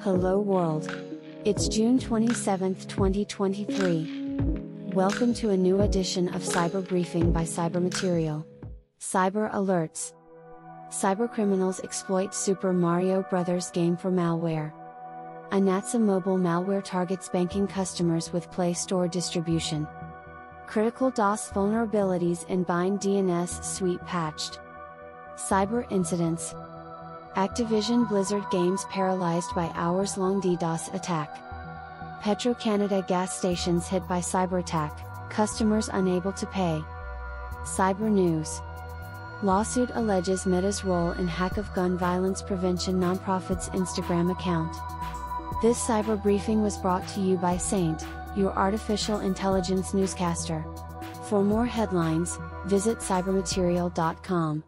Hello world. It's June 27, 2023. Welcome to a new edition of Cyber Briefing by Cyber Material. Cyber Alerts. Cybercriminals exploit Super Mario Bros. game for malware. Anatsa mobile malware targets banking customers with Play Store distribution. Critical DOS vulnerabilities in Bind DNS suite patched. Cyber incidents. Activision Blizzard games paralyzed by hours long DDoS attack. Petro Canada gas stations hit by cyber attack, customers unable to pay. Cyber News Lawsuit alleges Meta's role in hack of gun violence prevention nonprofit's Instagram account. This cyber briefing was brought to you by Saint, your artificial intelligence newscaster. For more headlines, visit cybermaterial.com.